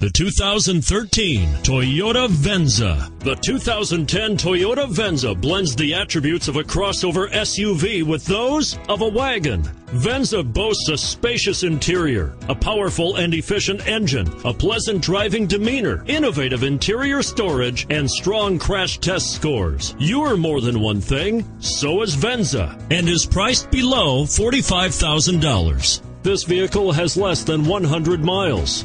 The 2013 Toyota Venza. The 2010 Toyota Venza blends the attributes of a crossover SUV with those of a wagon. Venza boasts a spacious interior, a powerful and efficient engine, a pleasant driving demeanor, innovative interior storage, and strong crash test scores. You're more than one thing, so is Venza, and is priced below $45,000. This vehicle has less than 100 miles.